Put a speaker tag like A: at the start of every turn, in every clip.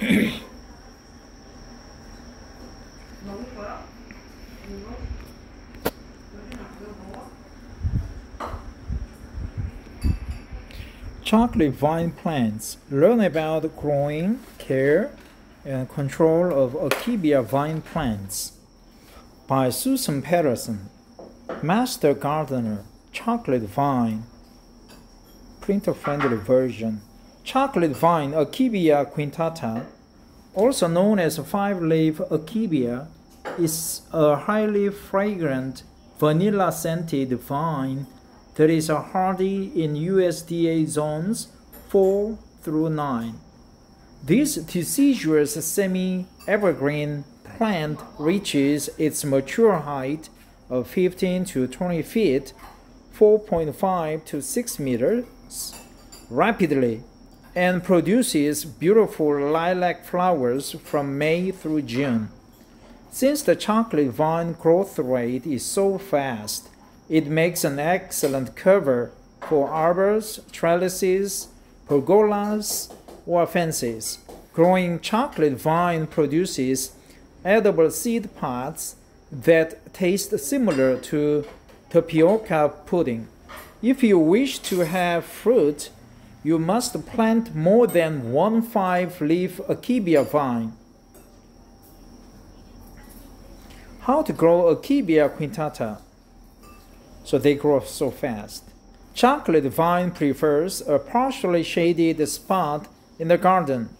A: Chocolate vine plants. Learn about growing, care, and control of Akebia vine plants by Susan Patterson, Master Gardener, Chocolate Vine, printer-friendly version. Chocolate vine Akebia quintata, also known as five-leaf Akebia, is a highly fragrant vanilla-scented vine that is hardy in USDA zones 4 through 9. This deciduous semi-evergreen plant reaches its mature height of 15 to 20 feet, 4.5 to 6 meters, rapidly and produces beautiful lilac flowers from May through June. Since the chocolate vine growth rate is so fast, it makes an excellent cover for arbors, trellises, pergolas, or fences. Growing chocolate vine produces edible seed pods that taste similar to tapioca pudding. If you wish to have fruit, you must plant more than one five-leaf Akebia vine. How to grow Akebia quintata so they grow so fast. Chocolate vine prefers a partially shaded spot in the garden.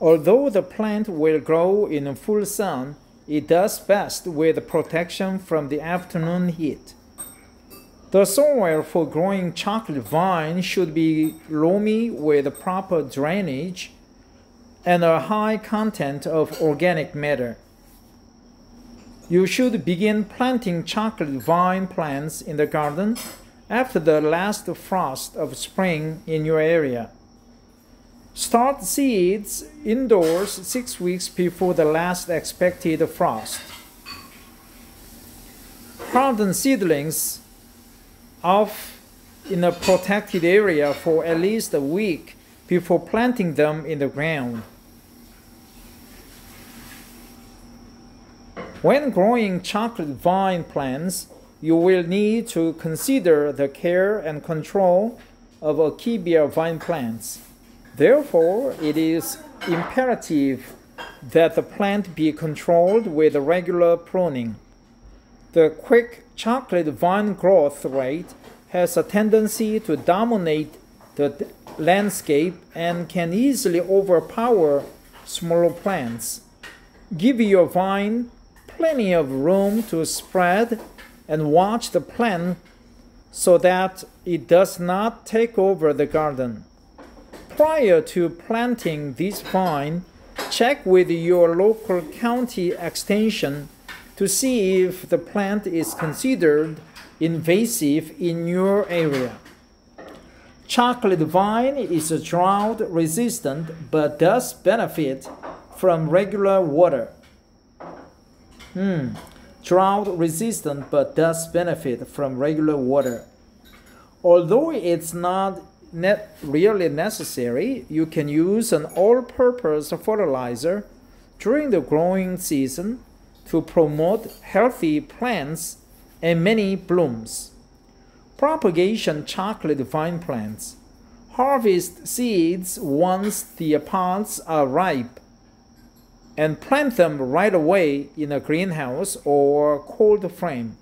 A: Although the plant will grow in full sun, it does best with protection from the afternoon heat. The soil for growing chocolate vine should be loamy with proper drainage and a high content of organic matter. You should begin planting chocolate vine plants in the garden after the last frost of spring in your area. Start seeds indoors six weeks before the last expected frost. Harden seedlings off in a protected area for at least a week before planting them in the ground. When growing chocolate vine plants, you will need to consider the care and control of Akebia vine plants. Therefore, it is imperative that the plant be controlled with regular pruning. The quick chocolate vine growth rate has a tendency to dominate the landscape and can easily overpower smaller plants. Give your vine plenty of room to spread and watch the plant so that it does not take over the garden. Prior to planting this vine, check with your local county extension to see if the plant is considered invasive in your area. Chocolate vine is drought resistant but does benefit from regular water. Hmm. Drought resistant but does benefit from regular water. Although it's not really necessary, you can use an all-purpose fertilizer during the growing season to promote healthy plants and many blooms. Propagation chocolate vine plants. Harvest seeds once the pods are ripe and plant them right away in a greenhouse or cold frame.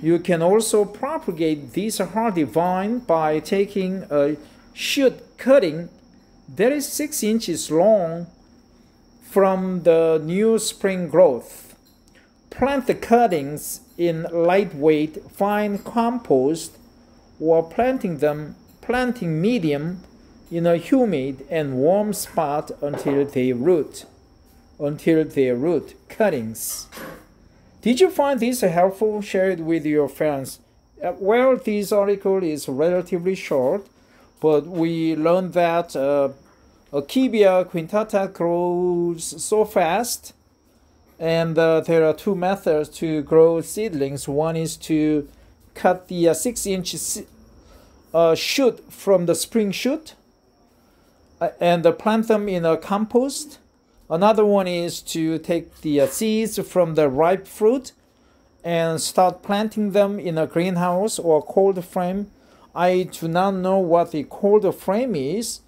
A: You can also propagate this hardy vine by taking a shoot cutting that is 6 inches long from the new spring growth. Plant the cuttings in lightweight fine compost or planting them planting medium in a humid and warm spot until they root until they root cuttings. Did you find this helpful? Share it with your friends. Uh, well, this article is relatively short, but we learned that uh, Akebia quintata grows so fast, and uh, there are two methods to grow seedlings. One is to cut the uh, six inch uh, shoot from the spring shoot, uh, and plant them in a compost. Another one is to take the uh, seeds from the ripe fruit and start planting them in a greenhouse or cold frame. I do not know what the cold frame is,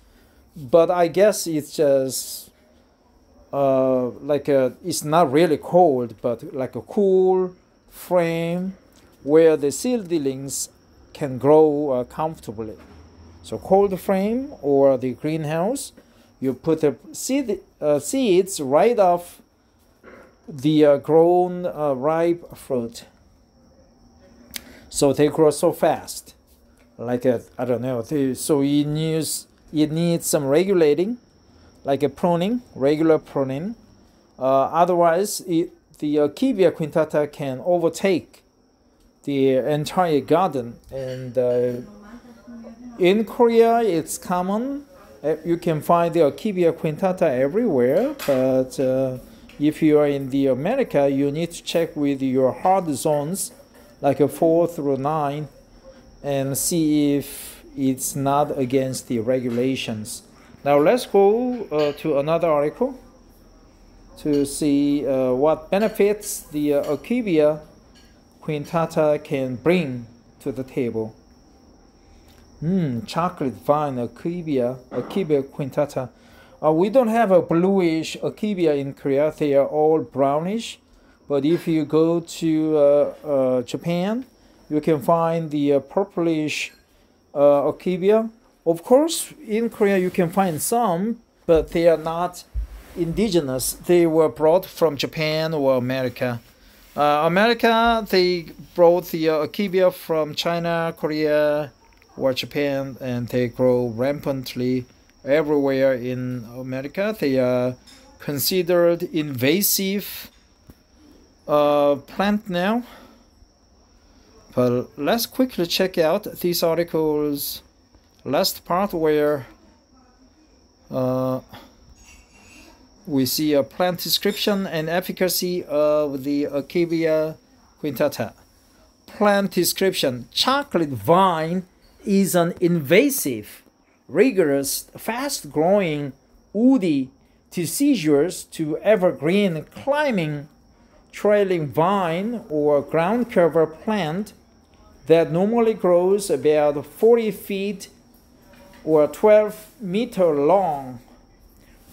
A: but I guess it's just uh, like a, it's not really cold, but like a cool frame where the seedlings can grow uh, comfortably. So cold frame or the greenhouse, you put the seed, uh, seeds right off the uh, grown uh, ripe fruit. So they grow so fast, like I don't know. They, so it needs it needs some regulating, like a pruning, regular pruning. Uh, otherwise, it, the uh, Akebia quintata can overtake the entire garden. And uh, in Korea, it's common. Uh, you can find the Akebia quintata everywhere, but uh, if you are in the America, you need to check with your hard zones, like a four through nine, and see if it's not against the regulations. Now let's go uh, to another article to see uh, what benefits the uh, Akebia quintata can bring to the table. Hmm, chocolate vine Akebia, Akebia quintata. Uh, we don't have a bluish Akebia in Korea. They are all brownish. But if you go to uh, uh, Japan, you can find the uh, purplish uh, Akebia. Of course, in Korea you can find some, but they are not indigenous. They were brought from Japan or America. Uh, America, they brought the uh, from China, Korea, or Japan, and they grow rampantly everywhere in America. They are considered invasive uh, plant now. But let's quickly check out this article's last part where uh, we see a plant description and efficacy of the Akebia quintata. Plant description chocolate vine is an invasive, rigorous, fast growing, woody, deciduous to evergreen climbing, trailing vine or ground cover plant that normally grows about 40 feet or 12 meter long.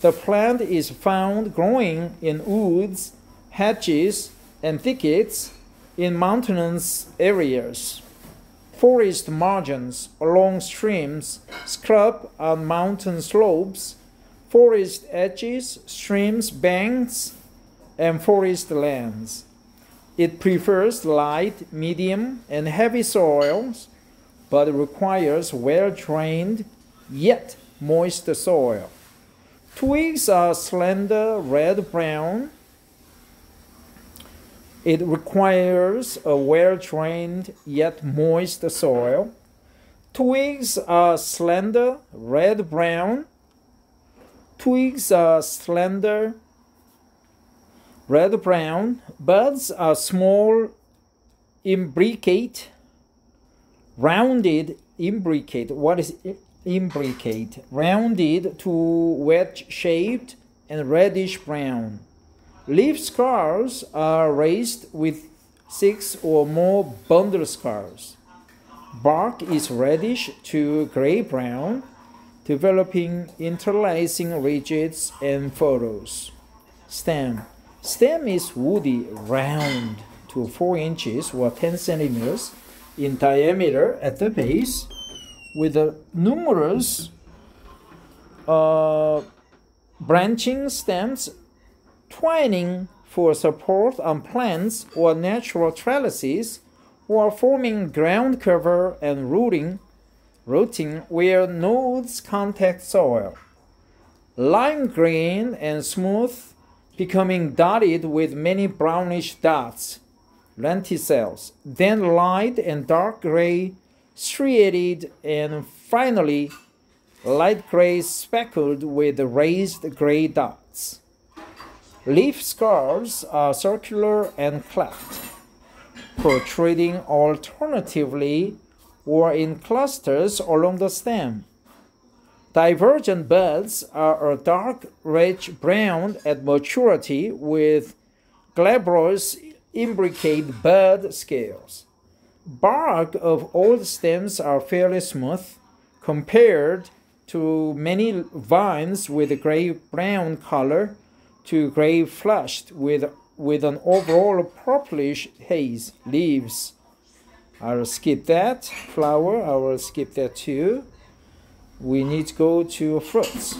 A: The plant is found growing in woods, hedges, and thickets in mountainous areas, forest margins, along streams, scrub on mountain slopes, forest edges, streams, banks, and forest lands. It prefers light, medium, and heavy soils, but requires well drained yet moist soil. Twigs are slender red brown. It requires a well drained yet moist soil. Twigs are slender red brown. Twigs are slender red brown. Buds are small, imbricate, rounded imbricate. What is imbricate? Rounded to wedge shaped and reddish brown. Leaf scars are raised with six or more bundle scars. Bark is reddish to gray brown, developing interlacing ridges and furrows. Stem Stem is woody, round to 4 inches or 10 centimeters in diameter at the base with numerous uh, branching stems twining for support on plants or natural trellises or forming ground cover and rooting, rooting where nodes contact soil. Lime green and smooth becoming dotted with many brownish dots, lenticels, then light and dark gray, striated, and finally light gray speckled with raised gray dots. Leaf scars are circular and cleft, protruding alternatively or in clusters along the stem. Divergent buds are a dark rich brown at maturity with glabrous imbricate bud scales. Bark of old stems are fairly smooth compared to many vines with a gray brown color to gray flushed with with an overall purplish haze leaves. I'll skip that flower. I will skip that too. We need to go to fruits.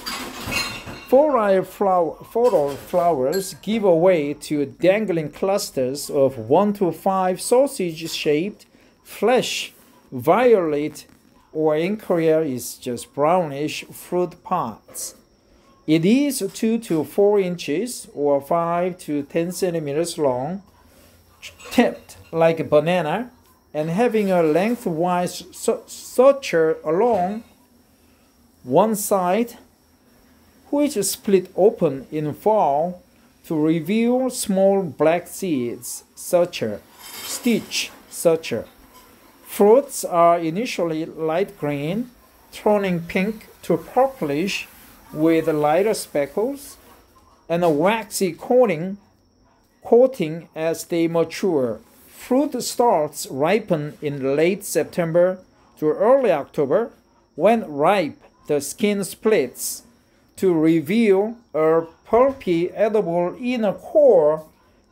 A: Four flower, photo flowers give way to dangling clusters of one to five sausage-shaped flesh, violet, or in Korea is just brownish fruit pods. It is two to four inches or five to ten centimeters long, tipped like a banana, and having a lengthwise suture along one side which split open in fall to reveal small black seeds, suture, stitch, such suture. Fruits are initially light green, turning pink to purplish with lighter speckles, and a waxy coating, coating as they mature. Fruit starts ripen in late September to early October. When ripe, the skin splits to reveal a pulpy edible inner core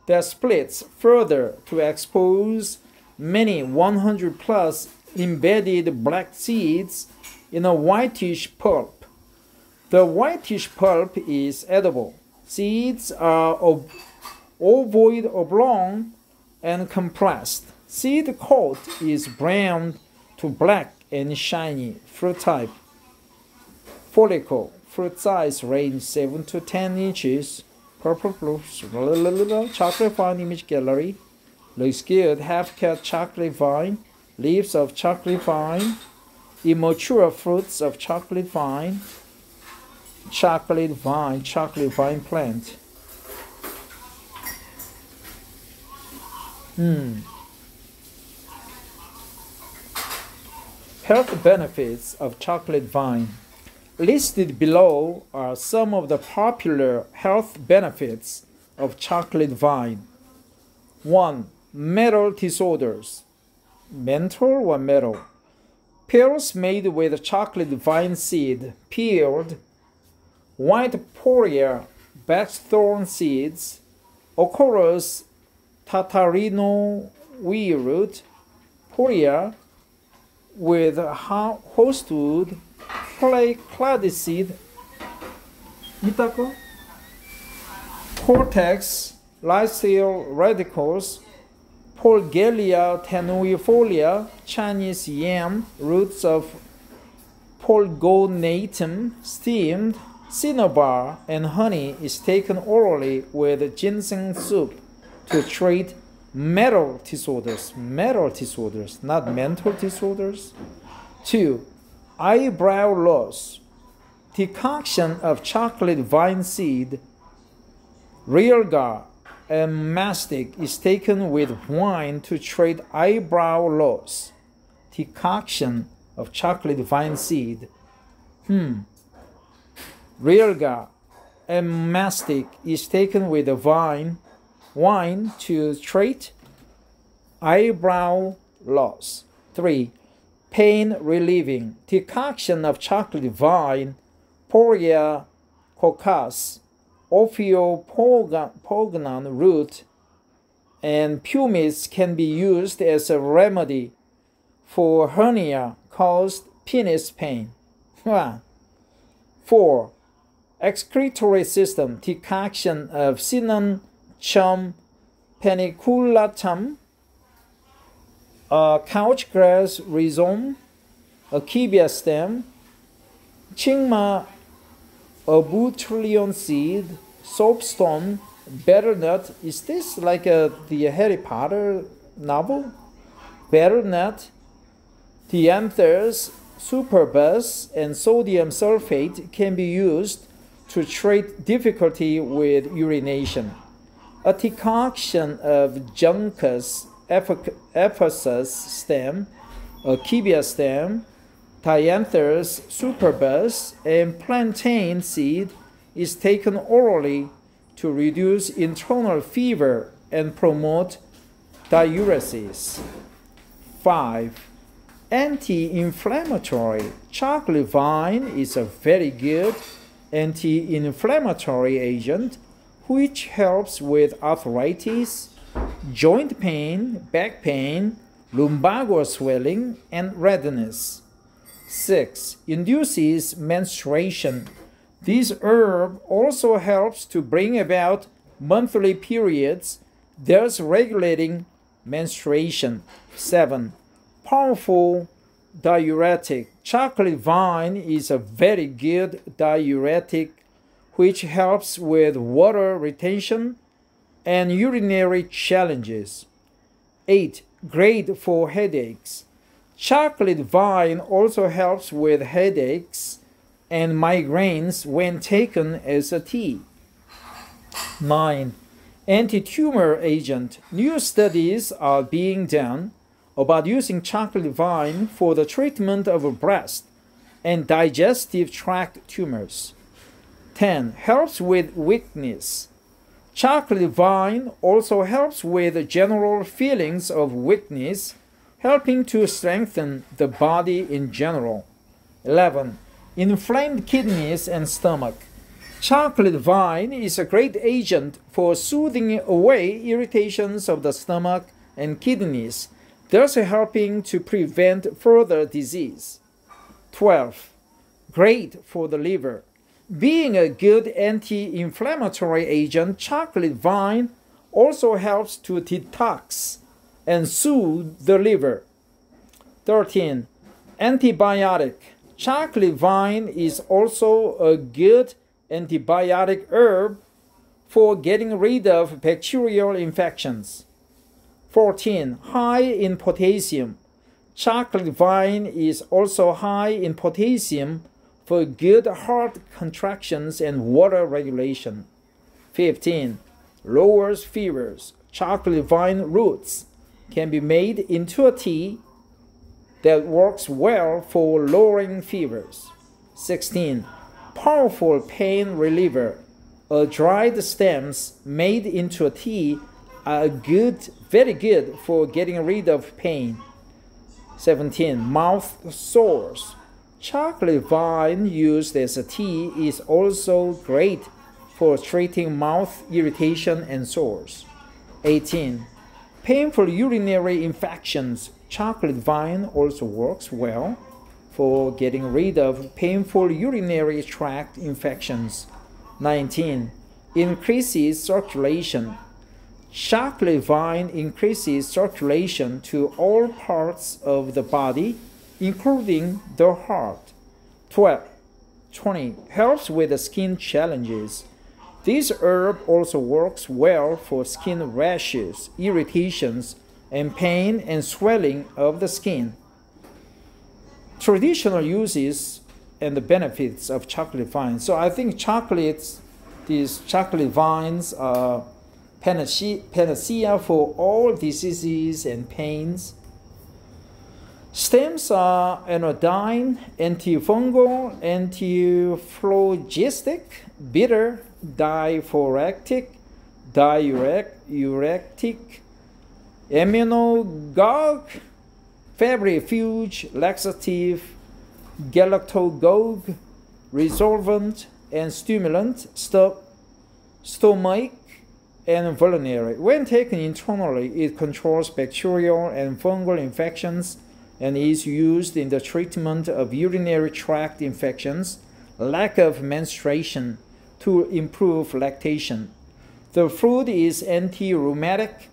A: that splits further to expose many 100 plus embedded black seeds in a whitish pulp. The whitish pulp is edible. Seeds are ovoid oblong and compressed. Seed coat is brown to black and shiny. Fruit type. Follicle fruit size range 7 to 10 inches. Purple blue, chocolate vine image gallery. Looks good. Half cut chocolate vine. Leaves of chocolate vine. Immature fruits of chocolate vine. Chocolate vine, chocolate vine plant. Hmm. Health benefits of chocolate vine. Listed below are some of the popular health benefits of chocolate vine. 1. Metal disorders. Mental or metal? Pills made with chocolate vine seed, peeled, white poria, blackthorn seeds, Ochrys tatarino root, poria, with hostwood clay Cladidine, itako, cortex, lysyl radicals, Polygala tenuifolia, Chinese yam, roots of Polygonatum, steamed, cinnabar, and honey is taken orally with ginseng soup to treat metal disorders, mental disorders, not mental disorders. Two, eyebrow loss, decoction of chocolate vine seed, realgar, and mastic is taken with wine to treat eyebrow loss. Decoction of chocolate vine seed. Hmm. Realgar and mastic is taken with the vine, wine to treat eyebrow loss. 3 pain relieving, decoction of chocolate vine, Poria cocos, Ophiopogon root, and pumice can be used as a remedy for hernia caused penis pain. 4. Excretory system decoction of Sinan chum paniculatum uh, couch grass rhizome, a akebia stem, chingma abutilon seed, soapstone, butternut. Is this like a, the Harry Potter novel? Butternut, dianthus superbus, and sodium sulfate can be used to treat difficulty with urination. A decoction of juncus effusus stem, Akebia stem, Dianthus superbus, and plantain seed is taken orally to reduce internal fever and promote diuresis. 5. Anti inflammatory. Chocolate vine is a very good anti inflammatory agent which helps with arthritis, joint pain, back pain, lumbar swelling, and redness. 6. Induces menstruation. This herb also helps to bring about monthly periods, thus regulating menstruation. 7. Powerful diuretic. Chocolate vine is a very good diuretic which helps with water retention and urinary challenges. 8. Great for headaches. Chocolate vine also helps with headaches and migraines when taken as a tea. 9 anti-tumor agent. New studies are being done about using chocolate vine for the treatment of breast and digestive tract tumors. 10. Helps with weakness. Chocolate vine also helps with general feelings of weakness, helping to strengthen the body in general. 11. Inflamed kidneys and stomach. Chocolate vine is a great agent for soothing away irritations of the stomach and kidneys, thus helping to prevent further disease. 12. Great for the liver. Being a good anti inflammatory agent, chocolate vine also helps to detox and soothe the liver. 13. Antibiotic. Chocolate vine is also a good antibiotic herb for getting rid of bacterial infections. 14. High in potassium. Chocolate vine is also high in potassium for good heart contractions and water regulation. 15. Lowers fevers. Chocolate vine roots can be made into a tea that works well for lowering fevers. 16 powerful pain reliever. Dried stems made into a tea are good, very good for getting rid of pain. 17. Mouth sores. Chocolate vine used as a tea is also great for treating mouth irritation and sores. 18. Painful urinary infections. Chocolate vine also works well for getting rid of painful urinary tract infections. 19. Increases circulation. Chocolate vine increases circulation to all parts of the body, including the heart. 12. 20. Helps with skin challenges. This herb also works well for skin rashes, irritations, and pain and swelling of the skin traditional uses and the benefits of chocolate vines. So I think chocolates, these chocolate vines are panacea, panacea for all diseases and pains. Stems are anodyne, antifungal, antiphlogistic, bitter, diaphoretic, diuretic, emmenagogue, febrifuge, laxative, galactogogue, resolvent, and stimulant, stop, stomach, and vulnerary. When taken internally, it controls bacterial and fungal infections and is used in the treatment of urinary tract infections, lack of menstruation, to improve lactation. The fruit is anti rheumatic,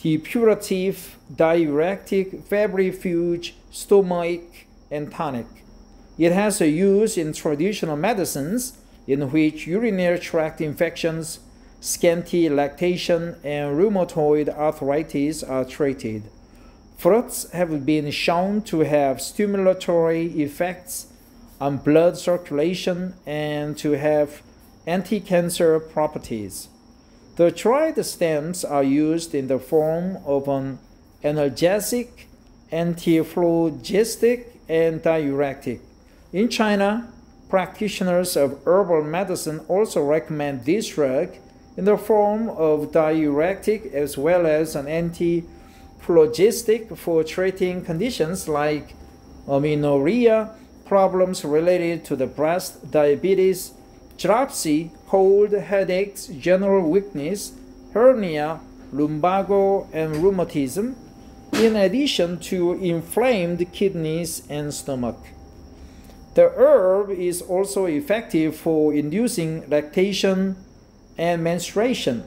A: depurative, diuretic, febrifuge, stomachic, and tonic. It has a use in traditional medicines in which urinary tract infections, scanty lactation, and rheumatoid arthritis are treated. Fruits have been shown to have stimulatory effects on blood circulation and to have anti-cancer properties. The dried stems are used in the form of an analgesic, antiphlogistic, and diuretic. In China, practitioners of herbal medicine also recommend this drug in the form of diuretic as well as an antiphlogistic for treating conditions like amenorrhea, problems related to the breast, diabetes, dropsy, cold, headaches, general weakness, hernia, lumbago, and rheumatism, in addition to inflamed kidneys and stomach. The herb is also effective for inducing lactation and menstruation.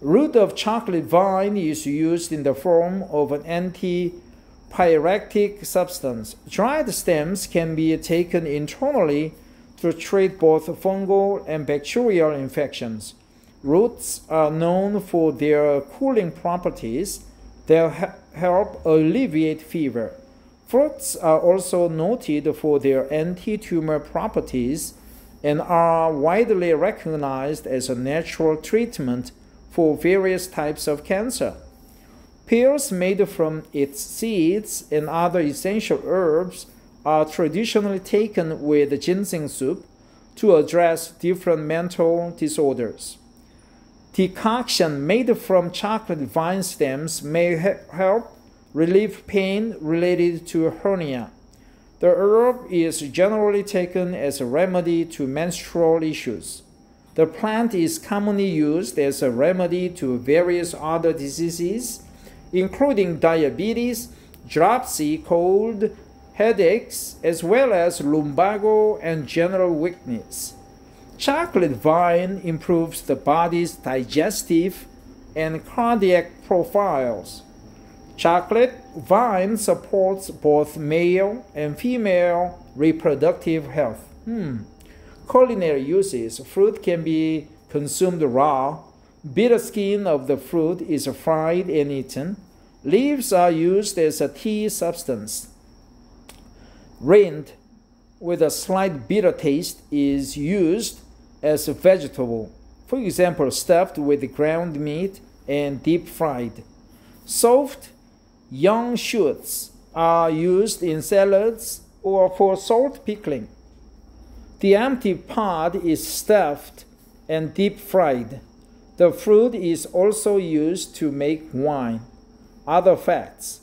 A: Root of chocolate vine is used in the form of an antipyrectic substance. Dried stems can be taken internally to treat both fungal and bacterial infections. Roots are known for their cooling properties that help alleviate fever. Fruits are also noted for their anti-tumor properties and are widely recognized as a natural treatment for various types of cancer. Pills made from its seeds and other essential herbs are traditionally taken with ginseng soup to address different mental disorders. Decoction made from chocolate vine stems may help relieve pain related to hernia. The herb is generally taken as a remedy to menstrual issues. The plant is commonly used as a remedy to various other diseases, including diabetes, dropsy, cold, headaches, as well as lumbago and general weakness. Chocolate vine improves the body's digestive and cardiac profiles. Chocolate vine supports both male and female reproductive health. Hmm. Culinary uses fruit can be consumed raw. Bitter skin of the fruit is fried and eaten. Leaves are used as a tea substance rind with a slight bitter taste is used as a vegetable, for example, stuffed with ground meat and deep fried. Soft, young shoots are used in salads or for salt pickling. The empty pod is stuffed and deep fried. The fruit is also used to make wine. Other facts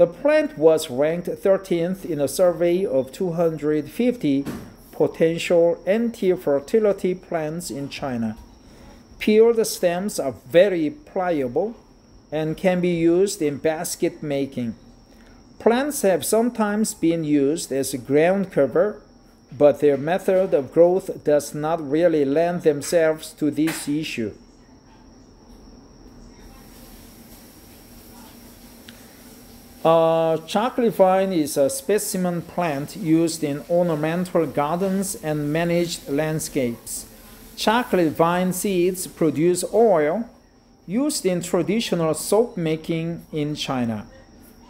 A: the plant was ranked 13th in a survey of 250 potential anti-fertility plants in China. Peeled stems are very pliable and can be used in basket making. Plants have sometimes been used as a ground cover, but their method of growth does not really lend themselves to this issue. Uh, chocolate vine is a specimen plant used in ornamental gardens and managed landscapes. Chocolate vine seeds produce oil used in traditional soap making in China.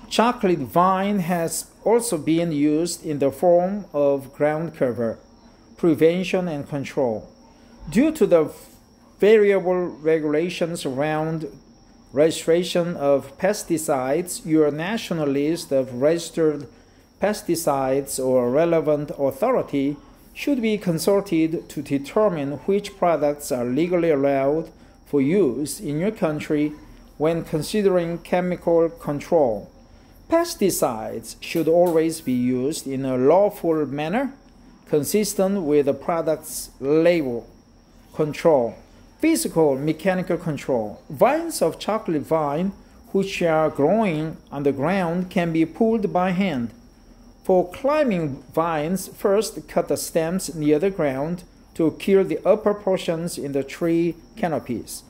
A: Chocolate vine has also being used in the form of ground cover, prevention and control. Due to the variable regulations around registration of pesticides, your national list of registered pesticides or relevant authority should be consulted to determine which products are legally allowed for use in your country when considering chemical control. Pesticides should always be used in a lawful manner consistent with the product's label. Control physical mechanical control. Vines of chocolate vine, which are growing on the ground, can be pulled by hand. For climbing vines, first cut the stems near the ground to kill the upper portions in the tree canopies.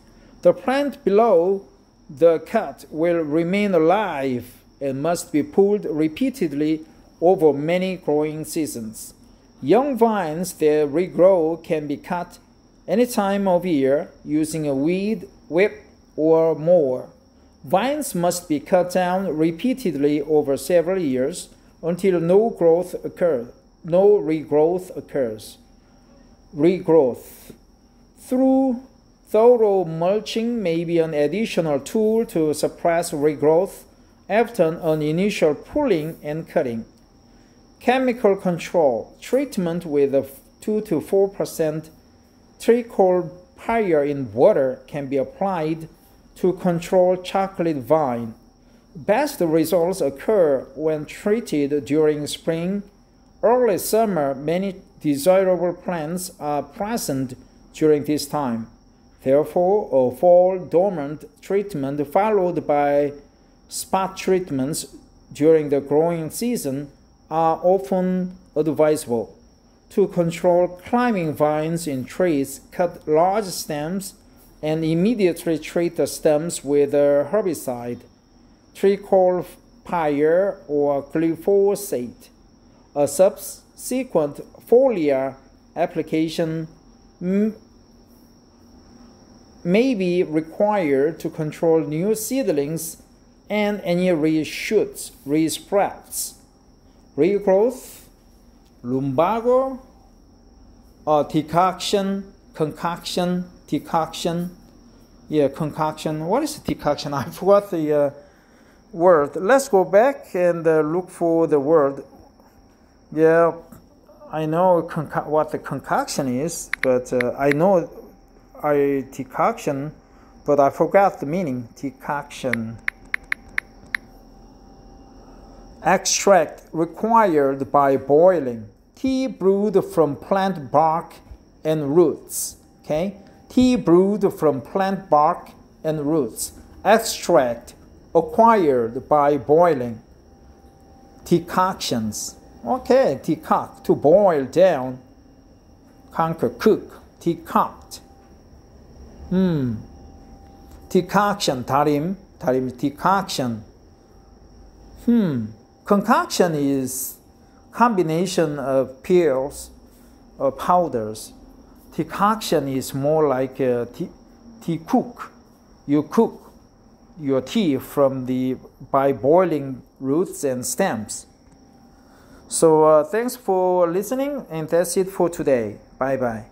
A: The plant below the cut will remain alive and must be pulled repeatedly over many growing seasons. Young vines that regrow can be cut any time of year using a weed whip or mower. Vines must be cut down repeatedly over several years until no growth occurs, no regrowth occurs. Regrowth. Through thorough mulching may be an additional tool to suppress regrowth after an initial pulling and cutting. Chemical control treatment with a 2 to 4% triclopyr in water can be applied to control chocolate vine. Best results occur when treated during spring. Early summer, many desirable plants are present during this time. Therefore, a fall dormant treatment followed by spot treatments during the growing season are often advisable. To control climbing vines in trees, cut large stems and immediately treat the stems with a herbicide, triclopyr or glyphosate. A subsequent foliar application may be required to control new seedlings and any reshoots, resprouts, regrowth, lumbago, or decoction, concoction, decoction. Yeah, concoction. What is decoction? I forgot the uh, word. Let's go back and uh, look for the word. Yeah, I know what the concoction is, but uh, I know a decoction, but I forgot the meaning. Decoction. Extract required by boiling. Tea brewed from plant bark and roots. Okay? Tea brewed from plant bark and roots. Extract acquired by boiling. Decoctions. Okay, decoct, to boil down. Conquer, cook, decoct. Hmm. Decoction, tarim, tarim, decoction. Hmm. Concoction is combination of pills or powders. Decoction is more like a tea, tea cook. You cook your tea from the by boiling roots and stems. So uh, thanks for listening, and that's it for today. Bye bye.